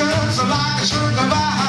turns like a sugar